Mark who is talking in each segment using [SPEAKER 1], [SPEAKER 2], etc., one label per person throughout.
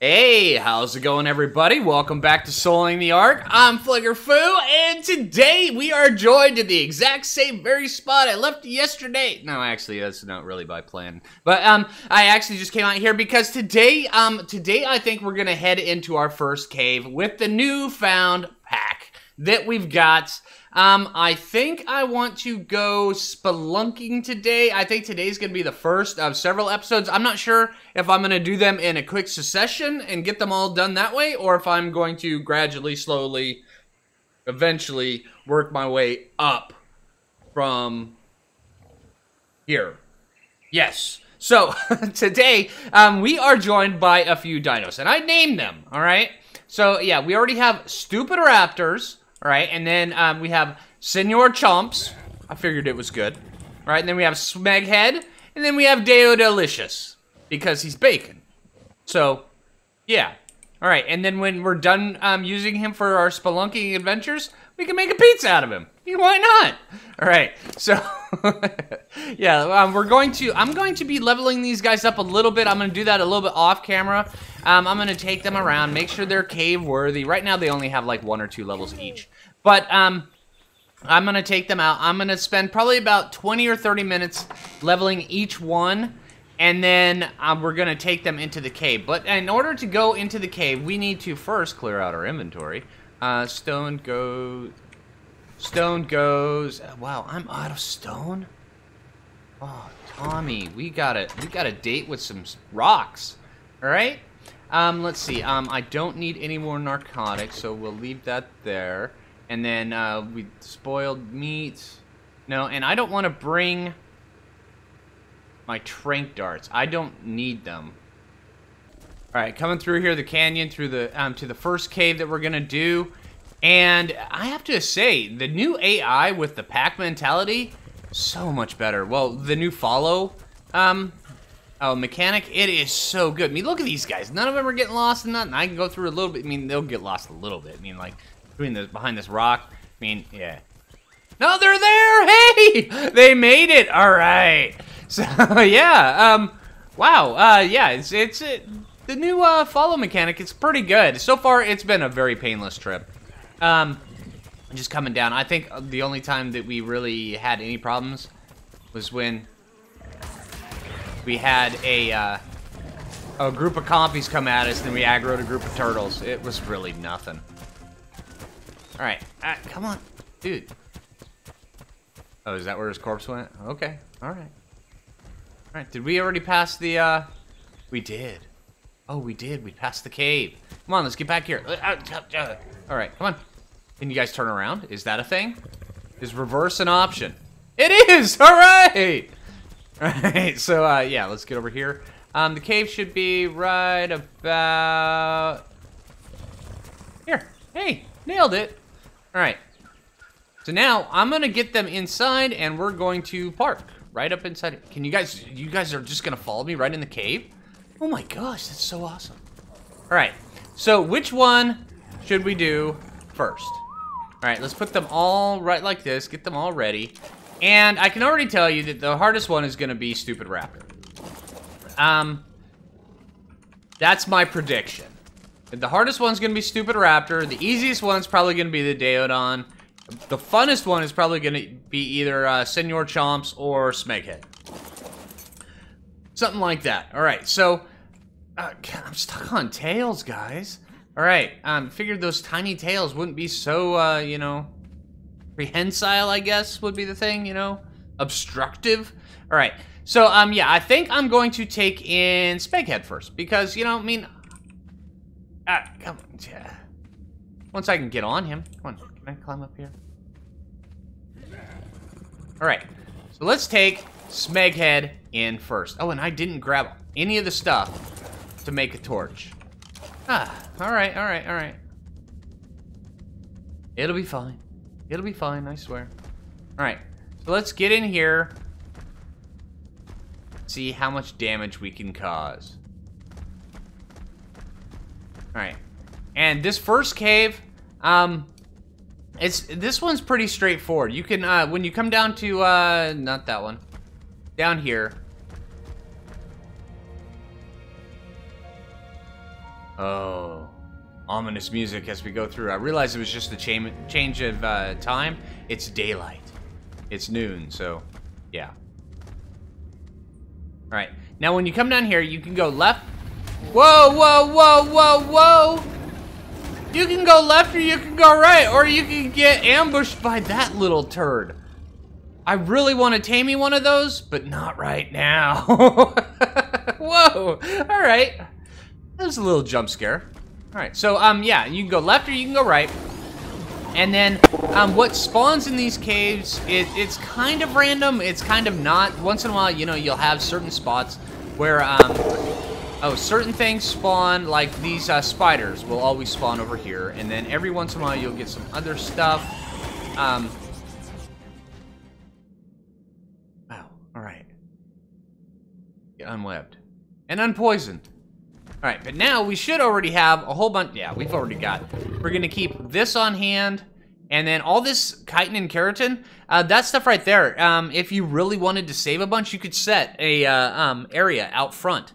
[SPEAKER 1] Hey, how's it going, everybody? Welcome back to Soloing the Ark. I'm Phlinger Phoo, and today we are joined at the exact same very spot I left yesterday. No, actually, that's not really by plan. But um, I actually just came out here because today, um, today I think we're gonna head into our first cave with the newfound pack that we've got. Um, I think I want to go spelunking today. I think today's going to be the first of several episodes. I'm not sure if I'm going to do them in a quick succession and get them all done that way, or if I'm going to gradually, slowly, eventually work my way up from here. Yes. So, today, um, we are joined by a few dinos, and I named them, all right? So, yeah, we already have Stupid Raptors, all right, and then um, we have Senor Chomps. I figured it was good. All right, and then we have Smeghead, and then we have Deo Delicious because he's bacon. So, yeah. All right, and then when we're done um, using him for our spelunking adventures, we can make a pizza out of him. Why not? All right, so yeah, um, we're going to. I'm going to be leveling these guys up a little bit. I'm going to do that a little bit off camera. Um, I'm going to take them around, make sure they're cave worthy. Right now, they only have like one or two levels each, but um, I'm going to take them out. I'm going to spend probably about 20 or 30 minutes leveling each one. And then um, we're going to take them into the cave. But in order to go into the cave, we need to first clear out our inventory. Uh, stone goes... Stone goes... Wow, I'm out of stone? Oh, Tommy, we got a, we got a date with some rocks. All right? Um, let's see. Um, I don't need any more narcotics, so we'll leave that there. And then uh, we spoiled meat. No, and I don't want to bring my trank darts. I don't need them. All right, coming through here, the canyon, through the um, to the first cave that we're gonna do, and I have to say, the new AI with the pack mentality, so much better. Well, the new follow, um, oh, mechanic, it is so good. I mean, look at these guys. None of them are getting lost and nothing. I can go through a little bit. I mean, they'll get lost a little bit. I mean, like between the behind this rock. I mean, yeah. No, they're there. Hey, they made it. All right. So yeah, um, wow, uh, yeah, it's it's it, the new uh, follow mechanic. It's pretty good so far. It's been a very painless trip. Um, just coming down. I think the only time that we really had any problems was when we had a uh, a group of compies come at us, and we aggroed a group of turtles. It was really nothing. All right, uh, come on, dude. Oh, is that where his corpse went? Okay, all right. Alright, did we already pass the, uh... We did. Oh, we did. We passed the cave. Come on, let's get back here. Alright, come on. Can you guys turn around? Is that a thing? Is reverse an option? It is! Alright! Alright, so, uh, yeah, let's get over here. Um, the cave should be right about... Here. Hey, nailed it. Alright. So now, I'm gonna get them inside, and we're going to park right up inside. Can you guys, you guys are just gonna follow me right in the cave? Oh my gosh, that's so awesome. All right, so which one should we do first? All right, let's put them all right like this, get them all ready. And I can already tell you that the hardest one is gonna be Stupid Raptor. Um, that's my prediction. The hardest one's gonna be Stupid Raptor. The easiest one's probably gonna be the Daeodon. The funnest one is probably to be either uh, Senor Chomps or Smeghead. Something like that. All right, so uh, I'm stuck on tails, guys. All right, um, figured those tiny tails wouldn't be so, uh, you know, prehensile, I guess, would be the thing, you know, obstructive. All right, so, um, yeah, I think I'm going to take in Smeghead first because, you know, I mean, uh, come on, yeah. Once I can get on him, come on. Can I climb up here? Alright, so let's take Smeghead in first. Oh, and I didn't grab any of the stuff to make a torch. Ah, alright, alright, alright. It'll be fine. It'll be fine, I swear. Alright, so let's get in here. See how much damage we can cause. Alright. And this first cave, um, it's this one's pretty straightforward. You can uh, when you come down to uh, not that one, down here. Oh, ominous music as we go through. I realized it was just a cha change of uh, time. It's daylight. It's noon, so yeah. All right. Now, when you come down here, you can go left. Whoa, whoa, whoa, whoa, whoa! You can go left or you can go right, or you can get ambushed by that little turd. I really want to tame me one of those, but not right now. Whoa! All right. That was a little jump scare. All right, so um, yeah, you can go left or you can go right. And then um, what spawns in these caves, it, it's kind of random. It's kind of not. Once in a while, you know, you'll have certain spots where, um, oh, certain things spawn, like these uh, spiders will always spawn over here. And then every once in a while, you'll get some other stuff. Um, unwebbed. And unpoisoned. All right, but now we should already have a whole bunch. Yeah, we've already got. We're gonna keep this on hand, and then all this chitin and keratin. Uh, that stuff right there. Um, if you really wanted to save a bunch, you could set a uh, um, area out front.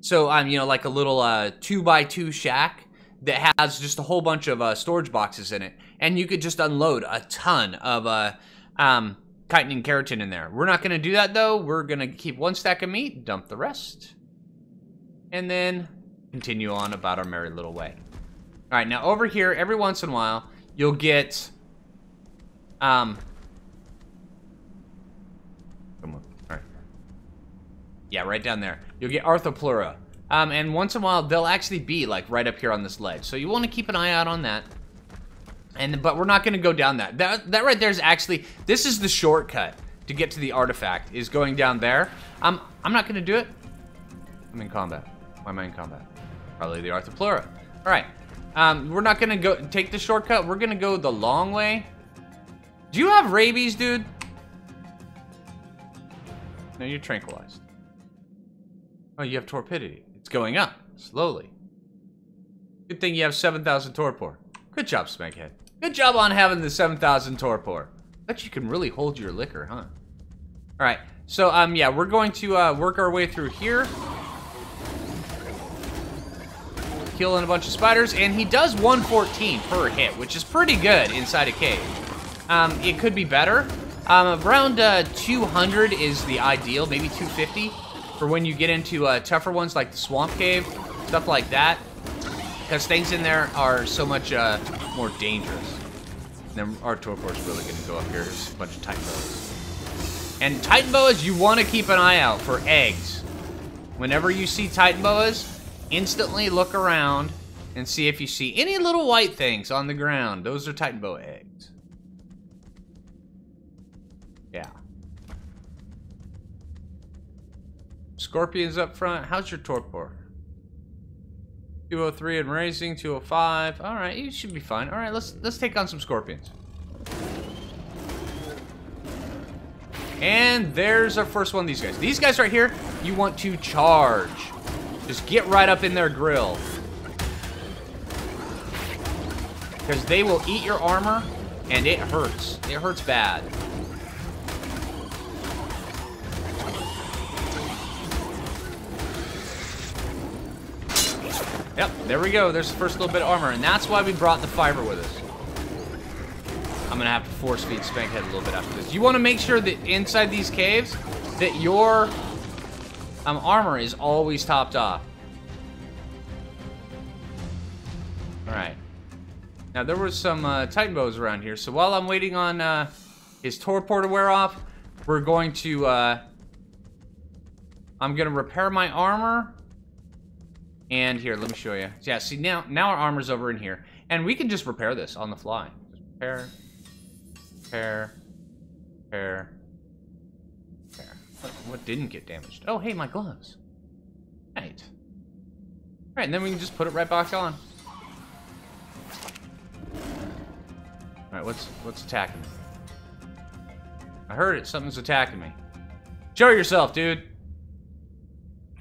[SPEAKER 1] So um, you know, like a little uh, two by two shack that has just a whole bunch of uh, storage boxes in it, and you could just unload a ton of uh, um, chitin and keratin in there. We're not gonna do that though. We're gonna keep one stack of meat, dump the rest, and then continue on about our merry little way. All right, now over here, every once in a while, you'll get, um, come on, all right. Yeah, right down there. You'll get Arthropleura. Um, and once in a while, they'll actually be, like, right up here on this ledge. So you want to keep an eye out on that. And, but we're not going to go down that. That, that right there is actually, this is the shortcut to get to the artifact, is going down there. Um, I'm not going to do it. I'm in combat. Why am I in combat? Probably the Arthropleura. All right. Um, we're not gonna go take the shortcut. We're gonna go the long way. Do you have rabies, dude? No, you're tranquilized. Oh, you have torpidity. It's going up slowly. Good thing you have 7,000 torpor. Good job, Smeghead. Good job on having the 7,000 torpor. Bet you can really hold your liquor, huh? All right. So, um, yeah, we're going to uh, work our way through here killing a bunch of spiders, and he does 114 per hit, which is pretty good inside a cave. Um, it could be better. Um, around uh, 200 is the ideal, maybe 250 for when you get into uh, tougher ones like the Swamp Cave, stuff like that. Because things in there are so much uh, more dangerous. And then our torpor is really to go up here. There's a bunch of Titan boas. And Titan boas, you want to keep an eye out for eggs. Whenever you see Titan boas, instantly look around and see if you see any little white things on the ground. Those are Titan boa eggs. Yeah. Scorpions up front. How's your torpor? 203 and raising, 205. All right, you should be fine. All right, let's let's take on some scorpions. And there's our first one these guys. These guys right here, you want to charge. Just get right up in their grill. Because they will eat your armor, and it hurts. It hurts bad. Yep, there we go. There's the first little bit of armor, and that's why we brought the fiber with us. I'm gonna have to force feed Smeghead a little bit after this. You want to make sure that inside these caves, that your um, armor is always topped off. Alright. Now, there was some uh, Titan boas around here, so while I'm waiting on uh, his torpor to wear off, we're going to... Uh, I'm to repair my armor. And here, let me show you. Yeah, see, now, now our armor's over in here. And we can just repair this on the fly. Repair, repair, repair, what, what didn't get damaged? Oh, hey, my gloves. Right. Alright, and then we can just put it right back on. Alright, what's what's attacking me? I heard it. Something's attacking me. Show yourself, dude.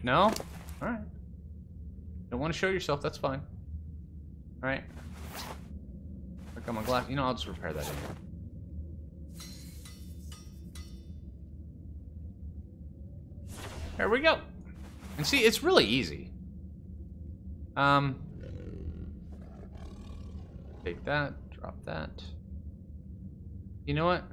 [SPEAKER 1] No? Alright. Don't want to show yourself, that's fine. Alright. I got my glass. You know, I'll just repair that anyway. We go. And see, it's really easy. Um, take that, drop that. You know what?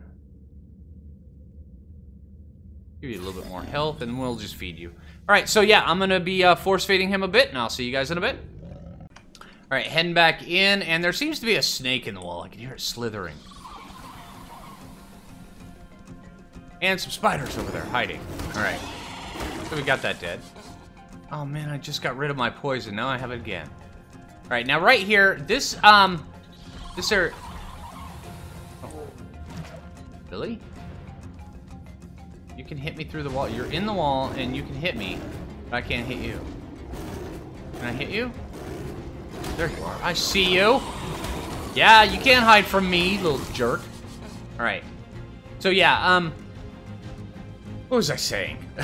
[SPEAKER 1] Give you a little bit more health, and we'll just feed you. All right, so yeah, I'm gonna be uh, force feeding him a bit, and I'll see you guys in a bit. All right, heading back in, and there seems to be a snake in the wall. I can hear it slithering. And some spiders over there hiding. All right, so we got that dead. Oh man, I just got rid of my poison. Now I have it again. All right, now right here, this um, this are. Oh. Really? You can hit me through the wall. You're in the wall, and you can hit me, but I can't hit you. Can I hit you? There you are. I see you. Yeah, you can't hide from me, little jerk. All right. So yeah, um, what was I saying?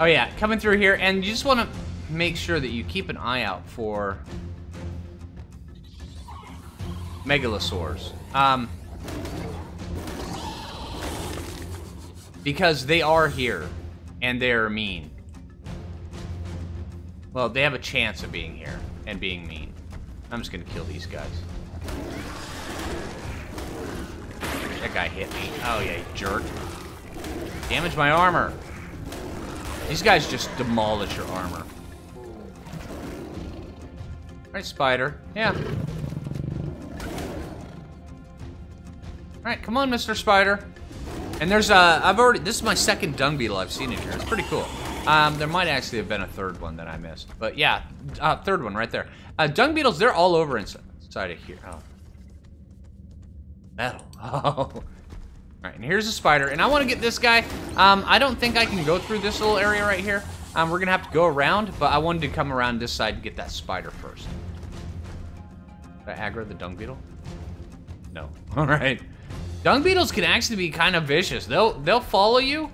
[SPEAKER 1] oh yeah, coming through here, and you just want to make sure that you keep an eye out for megalosaurs. Um, because they are here, and they're mean. Well, they have a chance of being here and being mean. I'm just gonna kill these guys. That guy hit me. Oh yeah, jerk. Damage my armor. These guys just demolish your armor. Alright, spider. Yeah. Alright, come on, Mr. Spider. And there's, uh, I've already, this is my second dung beetle I've seen in here. It's pretty cool. Um, there might actually have been a third one that I missed. But yeah, uh, third one right there. Uh, dung beetles, they're all over inside of here. Oh. Metal. Oh. Alright, and here's a spider. And I want to get this guy. Um, I don't think I can go through this little area right here. Um, we're going to have to go around, but I wanted to come around this side and get that spider first. Did I aggro the dung beetle? No. Alright. Dung beetles can actually be kind of vicious. They'll they'll follow you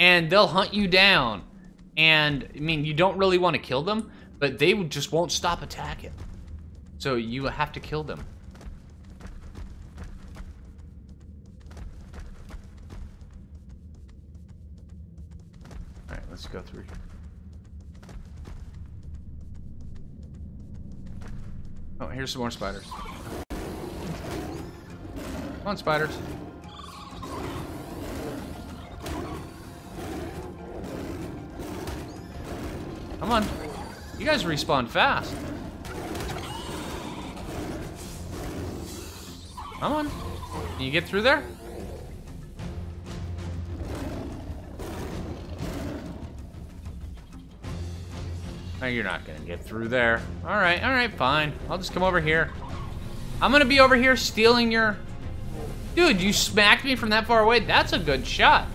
[SPEAKER 1] and they'll hunt you down. And I mean, you don't really want to kill them, but they just won't stop attacking. So you have to kill them. All right, let's go through here. Oh, here's some more spiders. Come on, spiders. Come on. You guys respawn fast. Come on. Can you get through there? Oh, you're not gonna get through there. All right, all right, fine. I'll just come over here. I'm gonna be over here stealing your Dude, you smacked me from that far away. That's a good shot.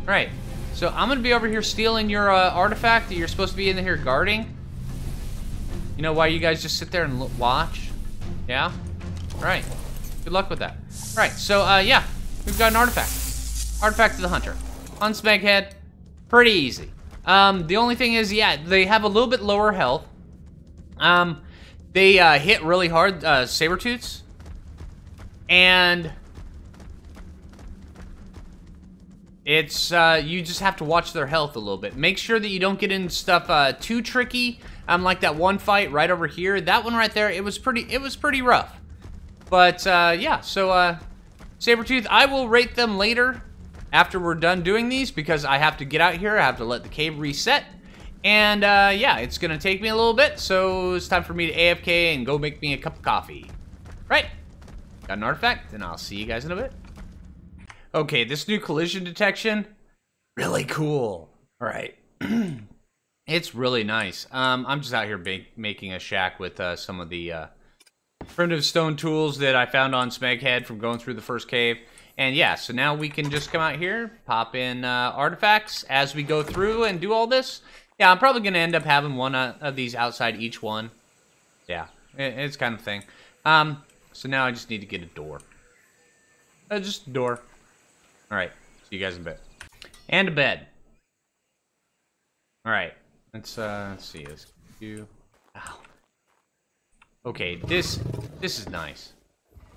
[SPEAKER 1] All right. So I'm going to be over here stealing your uh, artifact that you're supposed to be in here guarding. You know why you guys just sit there and watch? Yeah? All right. Good luck with that. All right. So, uh, yeah. We've got an artifact. Artifact of the Hunter. On Smeghead. Pretty easy. Um, the only thing is, yeah, they have a little bit lower health. Um, they uh, hit really hard, uh, saber. And It's, uh, you just have to watch their health a little bit. Make sure that you don't get in stuff, uh, too tricky. Um, like that one fight right over here. That one right there, it was pretty, it was pretty rough. But, uh, yeah, so, uh, Sabretooth, I will rate them later after we're done doing these because I have to get out here. I have to let the cave reset. And, uh, yeah, it's gonna take me a little bit, so it's time for me to AFK and go make me a cup of coffee. Right. Got an artifact, and I'll see you guys in a bit. Okay, this new collision detection, really cool. All right. it's really nice. Um, I'm just out here making a shack with uh, some of the uh, primitive stone tools that I found on Smeghead from going through the first cave. And yeah, so now we can just come out here, pop in uh, artifacts as we go through and do all this. Yeah, I'm probably going to end up having one uh, of these outside each one. Yeah, it's kind of thing. Um, so now I just need to get a door. Uh, just a door. All right. See you guys in bed. And a bed. All right. Let's uh let's see. Let's do. Ow. Okay. This this is nice.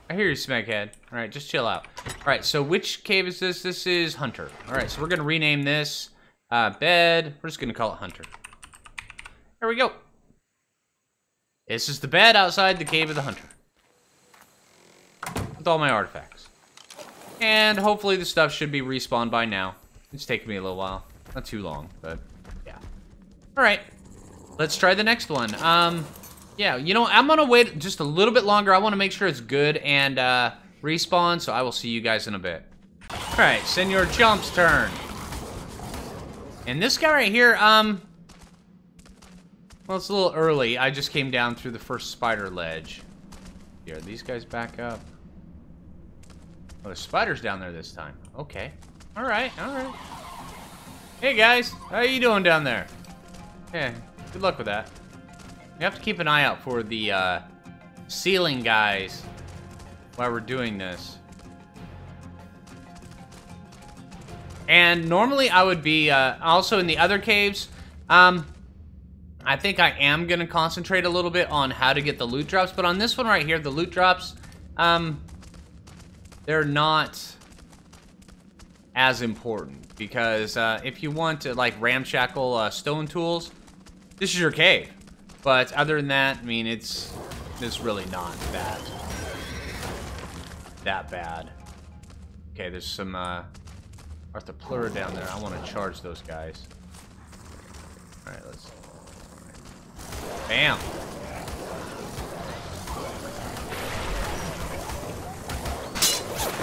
[SPEAKER 1] I hear you, Smeghead. All right, just chill out. All right. So which cave is this? This is Hunter. All right. So we're gonna rename this uh, bed. We're just gonna call it Hunter. There we go. This is the bed outside the Cave of the Hunter. With all my artifacts. And hopefully the stuff should be respawned by now. It's taking me a little while. Not too long, but yeah. Alright. Let's try the next one. Um, yeah, you know, I'm gonna wait just a little bit longer. I want to make sure it's good and uh, respawn, so I will see you guys in a bit. Alright, Senor Chump's turn. And this guy right here, um... Well, it's a little early. I just came down through the first spider ledge. Here, these guys back up. Oh, the spider's down there this time. Okay. Alright, alright. Hey, guys. How are you doing down there? Yeah, good luck with that. We have to keep an eye out for the, uh, ceiling guys while we're doing this. And normally I would be, uh, also in the other caves, um, I think I am going to concentrate a little bit on how to get the loot drops, but on this one right here, the loot drops, um, they're not as important because uh, if you want to like ramshackle uh, stone tools, this is your cave. But other than that, I mean, it's it's really not that that bad. Okay, there's some uh, Arthropleura down there. I want to charge those guys. All right, let's. Bam.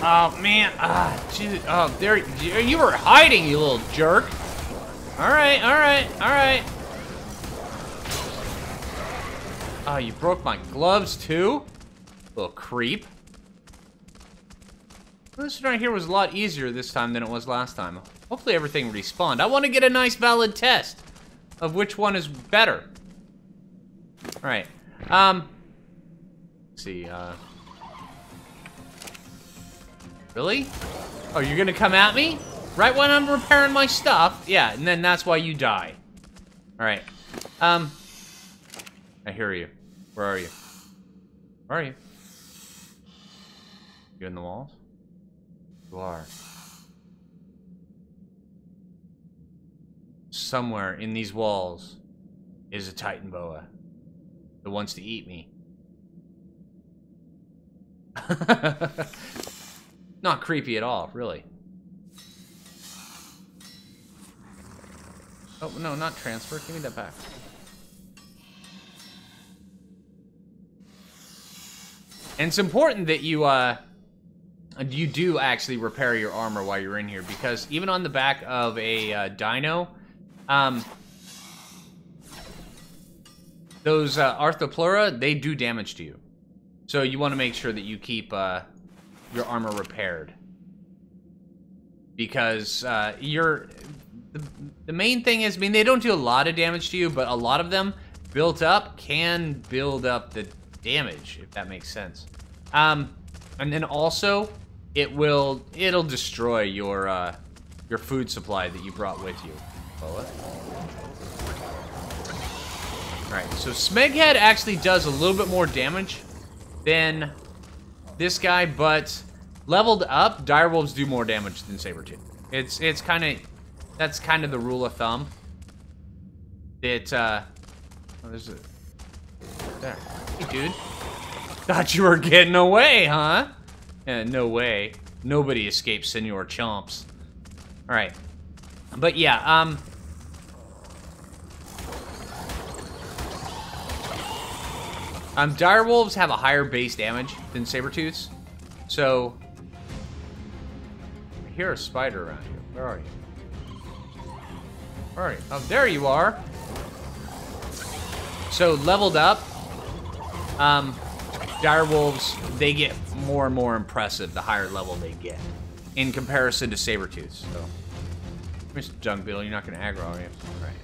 [SPEAKER 1] Oh man, ah, geez. oh, there, you were hiding, you little jerk. All right, all right, all right. Oh, you broke my gloves too? Little creep. This right here was a lot easier this time than it was last time. Hopefully everything respawned. I want to get a nice valid test of which one is better. Alright. Um, let's see, uh... Really? Oh, you're gonna come at me? Right when I'm repairing my stuff? Yeah, and then that's why you die. Alright. Um, I hear you. Where are you? Where are you? You in the walls? You are. Somewhere in these walls is a Titan boa that wants to eat me. Not creepy at all, really. Oh, no, not transfer. Give me that back. And it's important that you, uh, you do actually repair your armor while you're in here because even on the back of a uh, dino, um, those uh, Arthropleura, they do damage to you. So you want to make sure that you keep uh, your armor repaired. Because uh, you're... The, the main thing is, I mean, they don't do a lot of damage to you, but a lot of them built up can build up the damage, if that makes sense. Um, and then also, it will, it'll destroy your, uh, your food supply that you brought with you. Bullet. Alright, so Smeghead actually does a little bit more damage than this guy, but leveled up, direwolves do more damage than Sabretooth. It's, it's kind of, that's kind of the rule of thumb. That, uh, oh, there's a, there. Hey, dude. Thought you were getting away, huh? No way. Nobody escapes Senor Chomps. Alright. But yeah, um... Um, direwolves have a higher base damage than Sabertooths. So... I hear a spider around here. Where are you? Where are you? Oh, there you are! So, leveled up, um, direwolves, they get more and more impressive the higher level they get in comparison to Sabertooths. So, Mr. Dung Beetle, you're not going to aggro, are you? Right.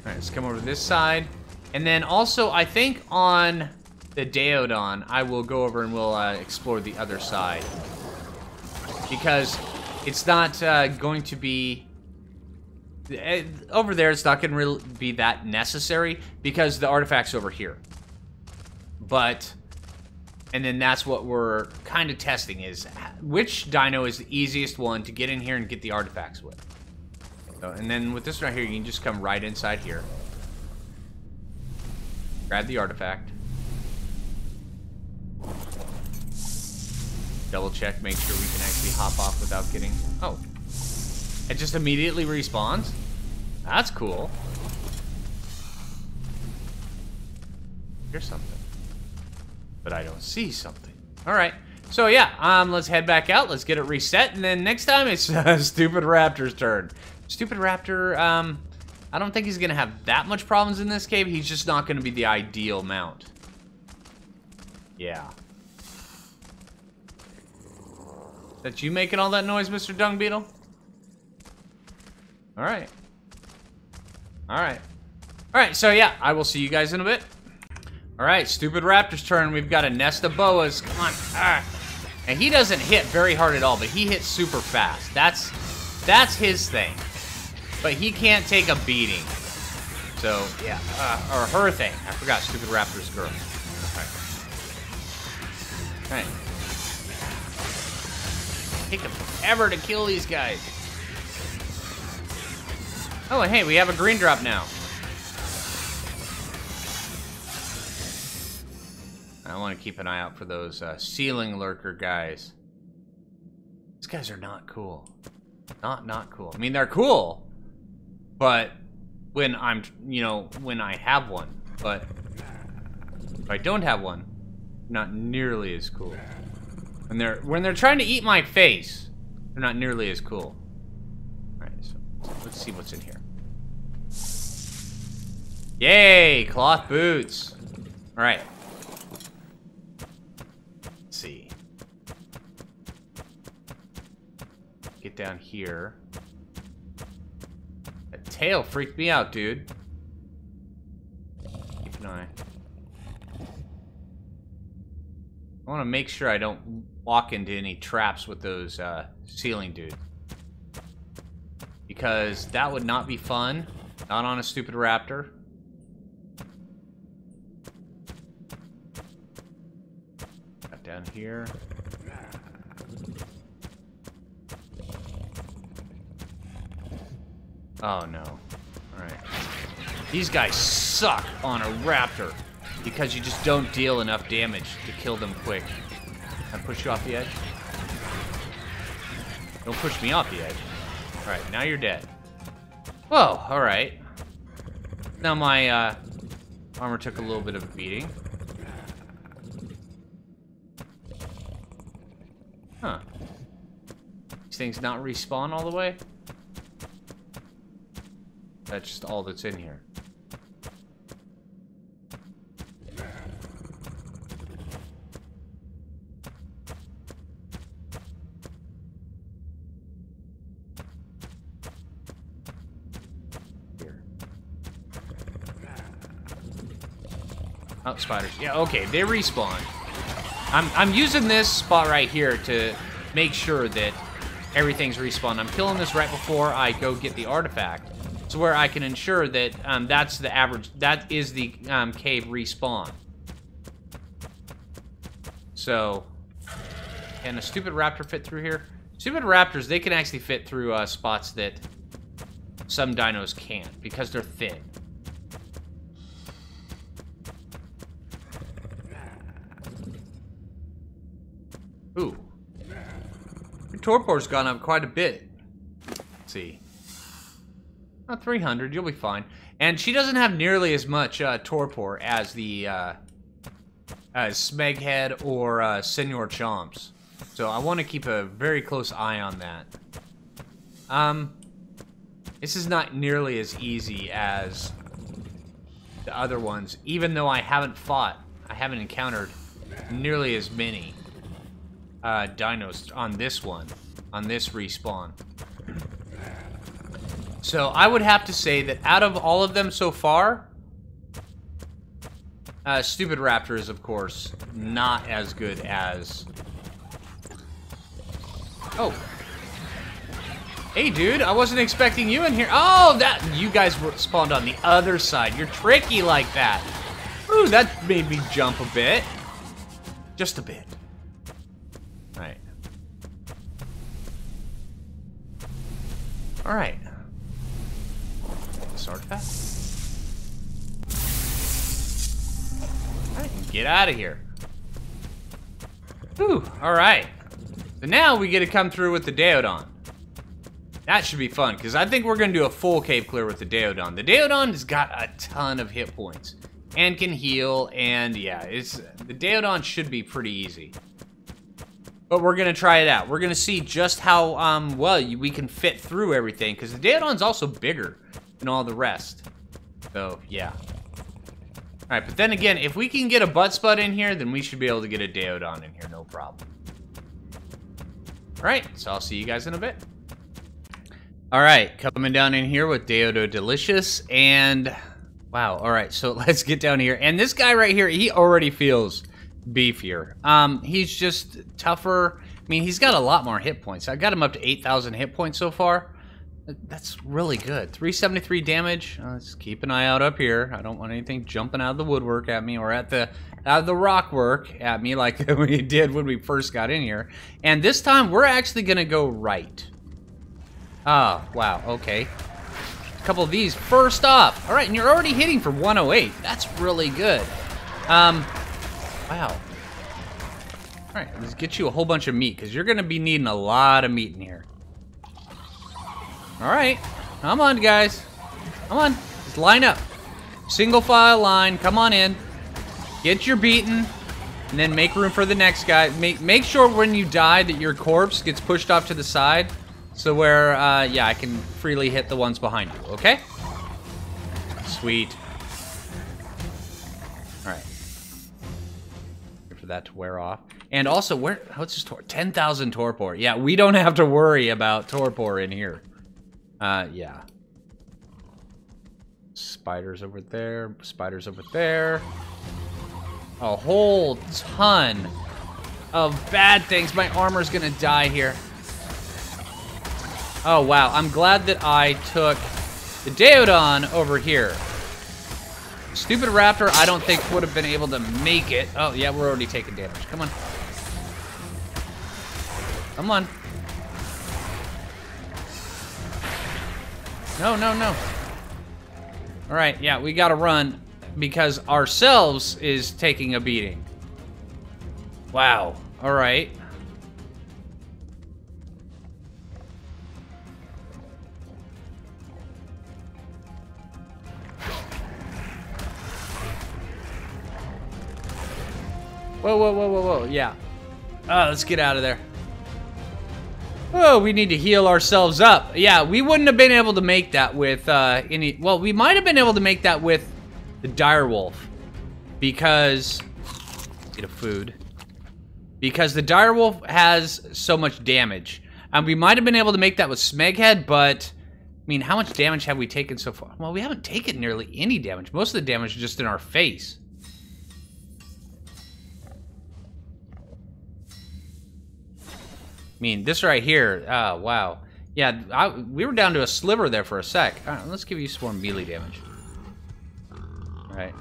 [SPEAKER 1] Alright, let's come over to this side. And then also, I think on the Daeodon, I will go over and we'll uh, explore the other side. Because it's not uh, going to be... Uh, over there, it's not going to really be that necessary because the artifact's over here. But, and then that's what we're kind of testing is which dino is the easiest one to get in here and get the artifacts with. So, and then with this right here, you can just come right inside here. Grab the artifact. Double check, make sure we can actually hop off without getting... Oh. It just immediately respawns? That's cool. Here's something. But I don't see something. Alright. So yeah, um, let's head back out. Let's get it reset. And then next time it's uh, Stupid Raptor's turn. Stupid Raptor, um, I don't think he's going to have that much problems in this cave. He's just not going to be the ideal mount. Yeah. That you making all that noise, Mr. Dung Beetle? Alright. Alright. Alright, so yeah, I will see you guys in a bit. Alright, Stupid Raptor's turn. We've got a nest of boas. Come on. Ah. And he doesn't hit very hard at all, but he hits super fast. That's that's his thing. But he can't take a beating. So, yeah. Uh, or her thing. I forgot Stupid Raptor's girl. Alright. Take them forever to kill these guys. Oh, hey, we have a green drop now. I want to keep an eye out for those uh, ceiling lurker guys. These guys are not cool. Not, not cool. I mean, they're cool, but when I'm, you know, when I have one, but if I don't have one, not nearly as cool. When they're when they're trying to eat my face, they're not nearly as cool. Alright, so let's see what's in here. Yay! Cloth boots. Alright. Let's see. Get down here. Tail freaked me out, dude. Keep an eye. I want to make sure I don't walk into any traps with those uh, ceiling dudes. Because that would not be fun. Not on a stupid raptor. Got down here. Oh no. Alright. These guys suck on a raptor because you just don't deal enough damage to kill them quick. I push you off the edge? Don't push me off the edge. Alright, now you're dead. Whoa, alright. Now my uh, armor took a little bit of a beating. Huh. These things not respawn all the way? That's just all that's in here. Oh, spiders. Yeah, okay, they respawn. I'm, I'm using this spot right here to make sure that everything's respawned. I'm killing this right before I go get the artifact. So where I can ensure that um, that's the average, that is the um, cave respawn. So, can a stupid raptor fit through here? Stupid raptors, they can actually fit through uh, spots that some dinos can't because they're thin. Ooh. Your torpor's gone up quite a bit. Let's see. Not 300, you'll be fine. And she doesn't have nearly as much uh, torpor as the uh, as Smeghead or uh, Senor Chomps. So I want to keep a very close eye on that. Um, this is not nearly as easy as the other ones, even though I haven't fought, I haven't encountered nearly as many uh, dinos on this one, on this respawn. So I would have to say that out of all of them so far, uh, Stupid Raptor is, of course, not as good as... Oh. Hey, dude, I wasn't expecting you in here. Oh, that you guys were spawned on the other side. You're tricky like that. Ooh, that made me jump a bit. Just a bit. Alright. Alright. Artifact? Get out of here. Whew, all right. So now we get to come through with the Daeodon. That should be fun, because I think we're going to do a full cave clear with the Daeodon. The Daeodon has got a ton of hit points and can heal, and yeah, it's the Daeodon should be pretty easy. But we're gonna try it out. We're gonna see just how um, well we can fit through everything, because the Daeodon's also bigger than all the rest. So yeah. All right, but then again, if we can get a butt spud in here, then we should be able to get a Daeodon in here, no problem. All right, so I'll see you guys in a bit. All right, coming down in here with Deodo Delicious, and wow, all right, so let's get down here. And this guy right here, he already feels beefier. Um, he's just tougher. I mean, he's got a lot more hit points. I've got him up to 8,000 hit points so far. That's really good. 373 damage. Uh, let's keep an eye out up here. I don't want anything jumping out of the woodwork at me or at the out of the rock work at me like we did when we first got in here. And this time we're actually gonna go right. Ah, wow, okay. A couple of these first off. All right, and you're already hitting for 108. That's really good. Um, wow. All right, let's get you a whole bunch of meat because you're gonna be needing a lot of meat in here. All right, come on, guys. Come on, just line up. Single file line, come on in. Get your beaten, and then make room for the next guy. Make, make sure when you die that your corpse gets pushed off to the side. So where, uh, yeah, I can freely hit the ones behind you, okay? Sweet. All right. Wait for that to wear off. And also, where, what's this tor 10,000 torpor. Yeah, we don't have to worry about torpor in here. Uh, yeah. Spiders over there. Spiders over there. A whole ton of bad things. My armor's gonna die here. Oh, wow. I'm glad that I took the Daeodon over here. Stupid Raptor, I don't think would have been able to make it. Oh, yeah, we're already taking damage. Come on. Come on. No, no, no. All right, yeah, we gotta run because ourselves is taking a beating. Wow. All right. Whoa, whoa, whoa, whoa, whoa. Yeah. Oh, let's get out of there. Oh, we need to heal ourselves up. Yeah, we wouldn't have been able to make that with uh, any... Well, we might have been able to make that with the direwolf. Because... Get a food. Because the direwolf has so much damage. And we might have been able to make that with Smeghead, but... I mean, how much damage have we taken so far? Well, we haven't taken nearly any damage. Most of the damage is just in our face. I mean, this right here, oh, wow. Yeah, I, we were down to a sliver there for a sec. All right, let's give you some more melee damage. All right,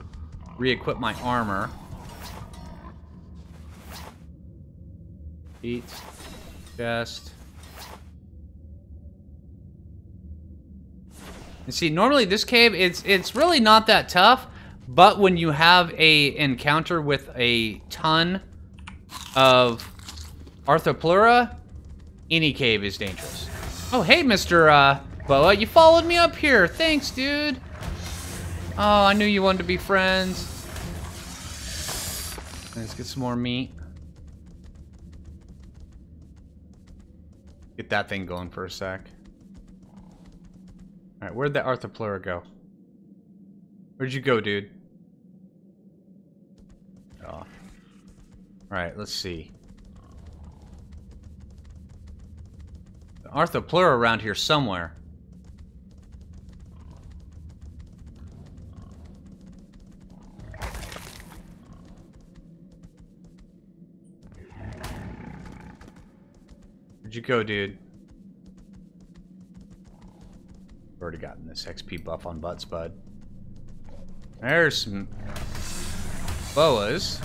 [SPEAKER 1] re-equip my armor. Feet, chest. And see, normally this cave, it's it's really not that tough, but when you have a encounter with a ton of Arthropleura, any cave is dangerous. Oh, hey, Mr. Uh, Boa, you followed me up here. Thanks, dude. Oh, I knew you wanted to be friends. Let's get some more meat. Get that thing going for a sec. Alright, where'd the Arthropleura go? Where'd you go, dude? Oh. Alright, let's see. Arthropleura around here somewhere. Where'd you go, dude? Already gotten this XP buff on Butt Spud. There's some boas.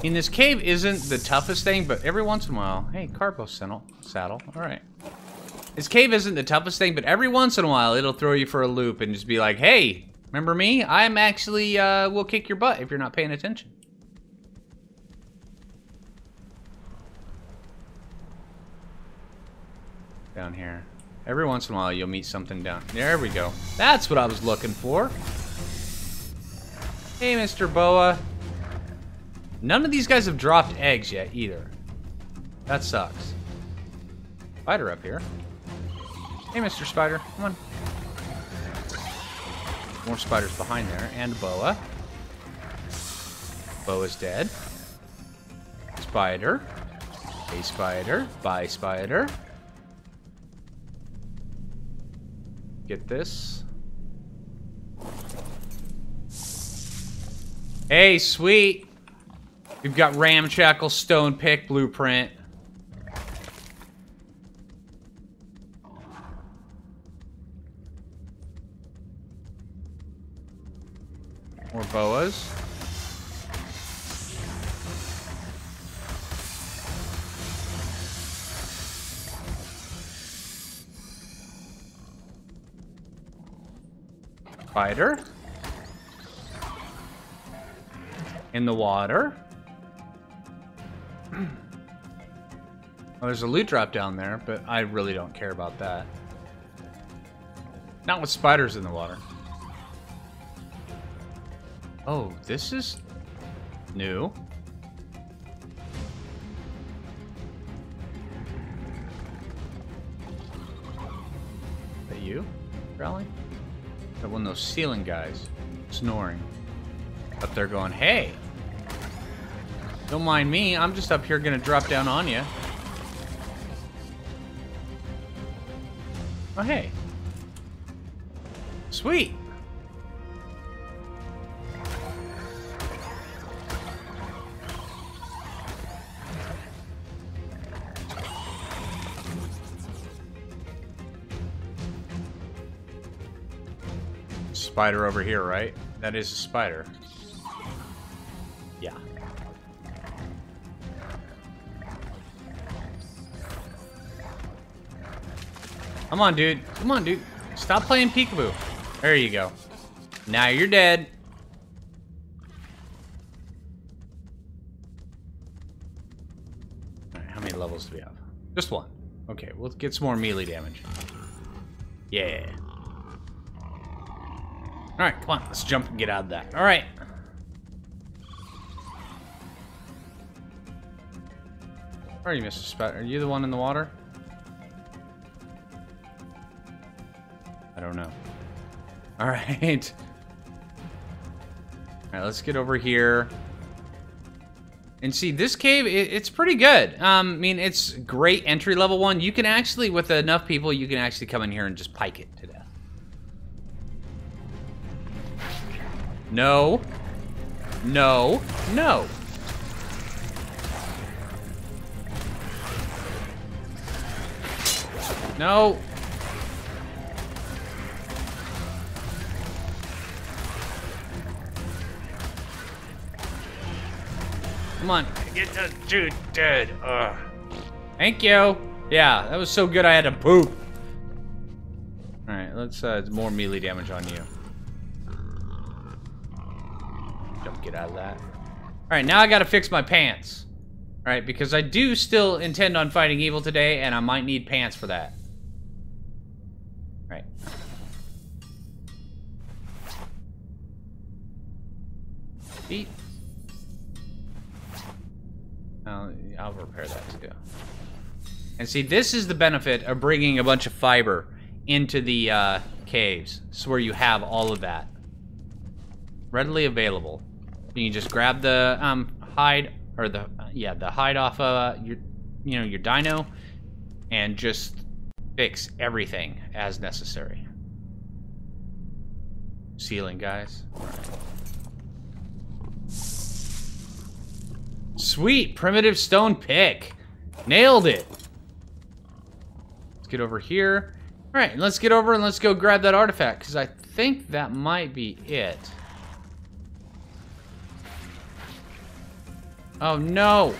[SPEAKER 1] I mean, this cave isn't the toughest thing, but every once in a while... Hey, carbo saddle. Saddle. All right. This cave isn't the toughest thing, but every once in a while, it'll throw you for a loop and just be like, hey, remember me? I'm actually, uh, will kick your butt if you're not paying attention. Down here. Every once in a while, you'll meet something down. There we go. That's what I was looking for. Hey, Mr. Boa. None of these guys have dropped eggs yet, either. That sucks. Spider up here. Hey, Mr. Spider. Come on. More spiders behind there. And Boa. Boa's dead. Spider. A spider. Bye, spider. Get this. Hey, sweet. We've got Ramshackle Stone Pick Blueprint. More boas. Spider. In the water. There's a loot drop down there, but I really don't care about that. Not with spiders in the water. Oh, this is new. That you, Raleigh? That one of those ceiling guys snoring. Up there going, hey, don't mind me. I'm just up here gonna drop down on you. Oh, hey. Sweet. Spider over here, right? That is a spider. Yeah. Come on, dude. Come on, dude. Stop playing peekaboo. There you go. Now you're dead. Alright, how many levels do we have? Just one. Okay, we'll get some more melee damage. Yeah. Alright, come on. Let's jump and get out of that. Alright. You, Mr. Spout? Are you the one in the water? I don't know. Alright. Alright, let's get over here. And see, this cave, it, it's pretty good. Um, I mean, it's great entry level one. You can actually, with enough people, you can actually come in here and just pike it to death. No. No. No. No. Come on. Get the dude dead. Ugh. Thank you. Yeah, that was so good I had to poop. Alright, let's uh it's more melee damage on you. Don't get out of that. Alright, now I gotta fix my pants. Alright, because I do still intend on fighting evil today, and I might need pants for that. Alright. Feet. I'll, I'll repair that too. And see, this is the benefit of bringing a bunch of fiber into the uh, caves. It's where you have all of that readily available. You can just grab the um, hide or the yeah the hide off uh, your you know your dino and just fix everything as necessary. Ceiling, guys. Sweet primitive stone pick, nailed it. Let's get over here. All right, let's get over and let's go grab that artifact because I think that might be it. Oh, no.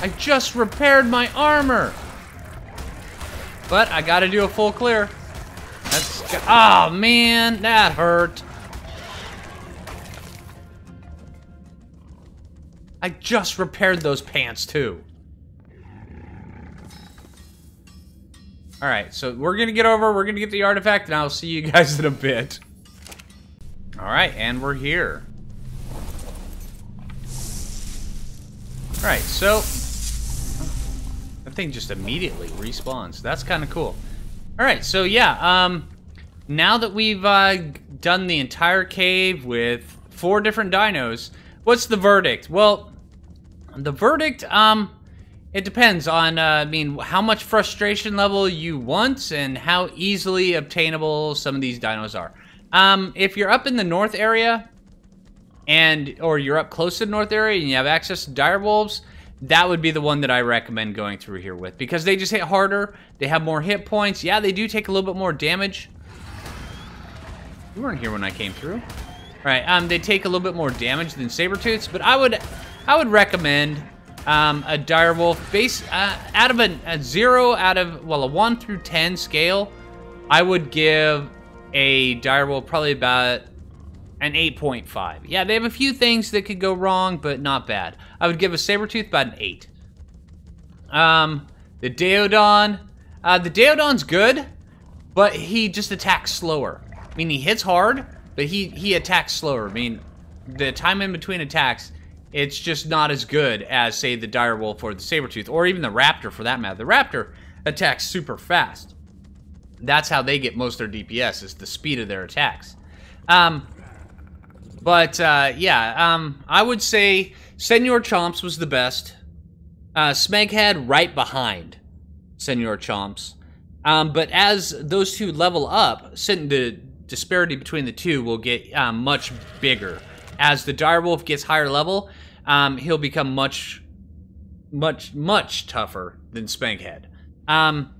[SPEAKER 1] I just repaired my armor. But I gotta do a full clear. That's, oh man, that hurt. I just repaired those pants too. All right, so we're gonna get over, we're gonna get the artifact, and I'll see you guys in a bit. All right, and we're here. All right, so that thing just immediately respawns. That's kind of cool. All right, so yeah, um, now that we've uh, done the entire cave with four different dinos, what's the verdict? Well, the verdict, um, it depends on, uh, I mean, how much frustration level you want and how easily obtainable some of these dinos are. Um, if you're up in the north area, and or you're up close to the north area and you have access to dire wolves, that would be the one that I recommend going through here with because they just hit harder. They have more hit points. Yeah, they do take a little bit more damage. You weren't here when I came through. Right, um, they take a little bit more damage than saber tooths, but I would, I would recommend um, a direwolf base uh, out of a, a, zero out of well a one through ten scale. I would give a direwolf probably about an 8.5. Yeah, they have a few things that could go wrong, but not bad. I would give a saber tooth about an 8. Um, the Daeodon, uh, the Daeodon's good, but he just attacks slower. I mean, he hits hard, but he, he attacks slower. I mean, the time in between attacks it's just not as good as, say, the direwolf or the saber-tooth, or even the raptor for that matter. The raptor attacks super fast. That's how they get most of their DPS, is the speed of their attacks. Um, but, uh, yeah, um, I would say Senor Chomps was the best. Uh, Smeghead right behind Senor Chomps. Um, but as those two level up, the disparity between the two will get um, much bigger. As the direwolf gets higher level, um, he'll become much, much, much tougher than Spankhead. Um,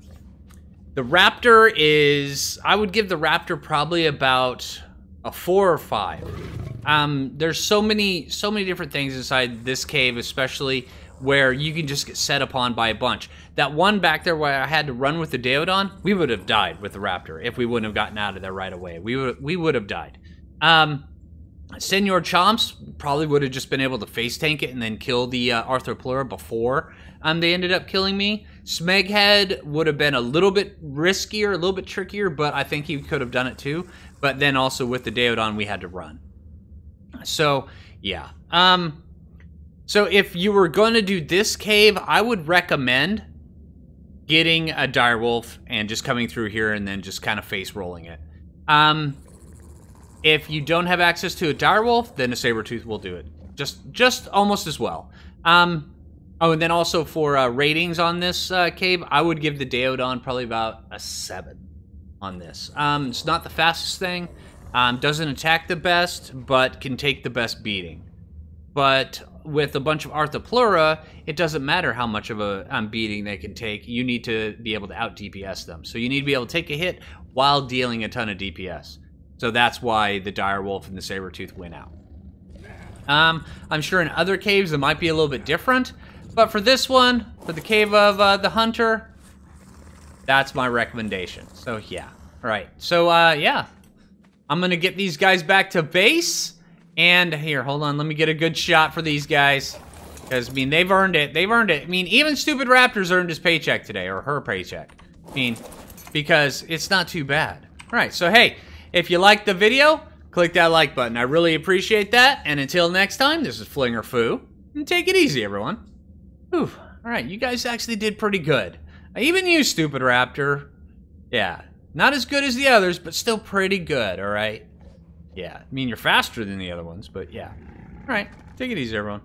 [SPEAKER 1] the Raptor is, I would give the Raptor probably about a four or five. Um, there's so many, so many different things inside this cave, especially where you can just get set upon by a bunch. That one back there where I had to run with the Daeodon, we would have died with the Raptor if we wouldn't have gotten out of there right away. We would, we would have died. Um, Senor Chomps probably would have just been able to face tank it and then kill the uh, Arthropleura before um, they ended up killing me. Smeghead would have been a little bit riskier, a little bit trickier, but I think he could have done it too. But then also with the Daeodon, we had to run. So, yeah. Um, so if you were going to do this cave, I would recommend getting a direwolf and just coming through here and then just kind of face rolling it. Um, if you don't have access to a direwolf, then a saber tooth will do it. Just just almost as well. Um, oh, and then also for uh, ratings on this uh, cave, I would give the Daeodon probably about a 7 on this. Um, it's not the fastest thing. Um, doesn't attack the best, but can take the best beating. But with a bunch of Arthropleura, it doesn't matter how much of a um, beating they can take. You need to be able to out DPS them. So you need to be able to take a hit while dealing a ton of DPS. So that's why the direwolf and the saber tooth win out. Um, I'm sure in other caves it might be a little bit different, but for this one, for the cave of uh, the hunter, that's my recommendation. So yeah, all right. So uh, yeah, I'm gonna get these guys back to base. And here, hold on, let me get a good shot for these guys. Because, I mean, they've earned it. They've earned it. I mean, even Stupid Raptor's earned his paycheck today, or her paycheck. I mean, because it's not too bad. All right, so hey, if you liked the video, click that like button. I really appreciate that. And until next time, this is Phlinger Phoo. And take it easy, everyone. Whew. Alright, you guys actually did pretty good. Even you, Stupid Raptor. Yeah, not as good as the others, but still pretty good, alright? Yeah, I mean, you're faster than the other ones, but yeah. Alright, take it easy, everyone.